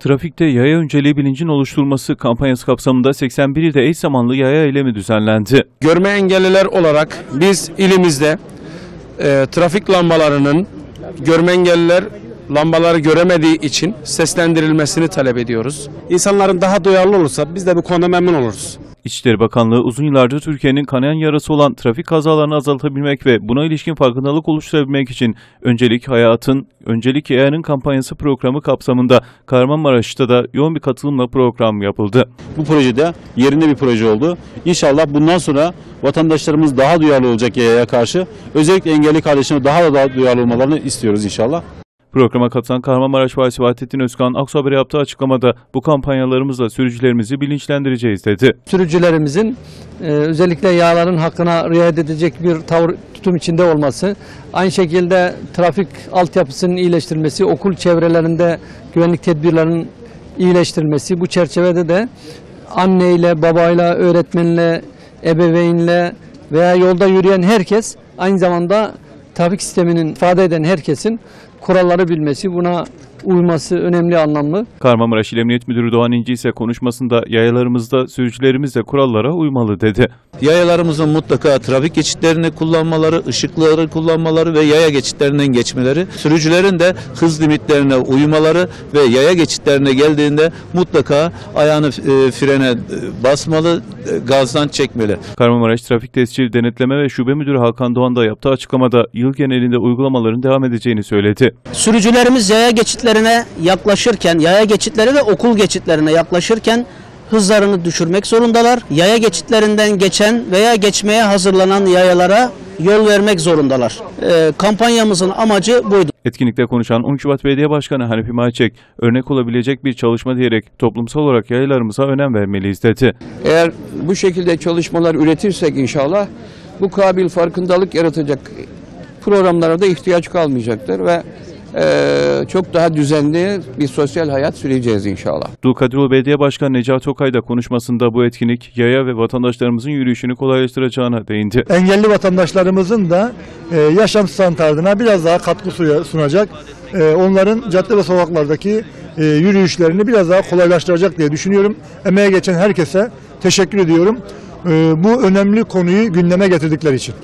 Trafikte yaya önceliği bilincin oluşturulması kampanyası kapsamında 81 ilde eş zamanlı yaya eylemi düzenlendi. Görme engelliler olarak biz ilimizde e, trafik lambalarının görme engelliler lambaları göremediği için seslendirilmesini talep ediyoruz. İnsanların daha duyarlı olursa biz de bu konuda memnun oluruz. İçişleri Bakanlığı uzun yıllardır Türkiye'nin kanayan yarası olan trafik kazalarını azaltabilmek ve buna ilişkin farkındalık oluşturabilmek için Öncelik Hayatın, Öncelik Yayanın kampanyası programı kapsamında Kahramanmaraş'ta da yoğun bir katılımla program yapıldı. Bu projede yerinde bir proje oldu. İnşallah bundan sonra vatandaşlarımız daha duyarlı olacak yayaya karşı. Özellikle engelli kardeşlerime daha da daha duyarlı olmalarını istiyoruz inşallah. Programa katılan Kahramanmaraş Valisi Vahdettin Özkan Aksu Haber'e yaptığı açıklamada bu kampanyalarımızla sürücülerimizi bilinçlendireceğiz dedi. sürücülerimizin e, özellikle yağların hakkına riayet edecek bir tavır tutum içinde olması, aynı şekilde trafik altyapısının iyileştirilmesi, okul çevrelerinde güvenlik tedbirlerinin iyileştirilmesi, bu çerçevede de anneyle, babayla, öğretmenle, ebeveynle veya yolda yürüyen herkes aynı zamanda trafik sisteminin ifade eden herkesin kuralları bilmesi, buna uyması önemli anlamlı. Kahramanmaraş İl Emniyet Müdürü Doğan İnci ise konuşmasında yayalarımızda sürücülerimiz de kurallara uymalı dedi. Yayalarımızın mutlaka trafik geçitlerini kullanmaları, ışıkları kullanmaları ve yaya geçitlerinden geçmeleri, sürücülerin de hız limitlerine uymaları ve yaya geçitlerine geldiğinde mutlaka ayağını e, frene e, basmalı, e, gazdan çekmeli. Kahramanmaraş Trafik Tescil Denetleme ve Şube Müdürü Hakan Doğan da yaptığı açıklamada yıl genelinde uygulamaların devam edeceğini söyledi. Sürücülerimiz yaya geçitlerine yaklaşırken, yaya geçitleri ve okul geçitlerine yaklaşırken hızlarını düşürmek zorundalar. Yaya geçitlerinden geçen veya geçmeye hazırlanan yayalara yol vermek zorundalar. Ee, kampanyamızın amacı buydu. Etkinlikte konuşan 10 Şubat Belediye Başkanı Hanifi Maçek, örnek olabilecek bir çalışma diyerek toplumsal olarak yayalarımıza önem vermeliyiz dedi. Eğer bu şekilde çalışmalar üretirsek inşallah bu kabil farkındalık yaratacak programlara da ihtiyaç kalmayacaktır ve e, çok daha düzenli bir sosyal hayat süreceğiz inşallah. Dulkadiroğlu Belediye Başkanı Necati Okay da konuşmasında bu etkinlik yaya ve vatandaşlarımızın yürüyüşünü kolaylaştıracağına değindi. engelli vatandaşlarımızın da e, yaşam standartına biraz daha katkı sunacak. E, onların cadde ve sokaklardaki e, yürüyüşlerini biraz daha kolaylaştıracak diye düşünüyorum. Emeğe geçen herkese teşekkür ediyorum. E, bu önemli konuyu gündeme getirdikleri için.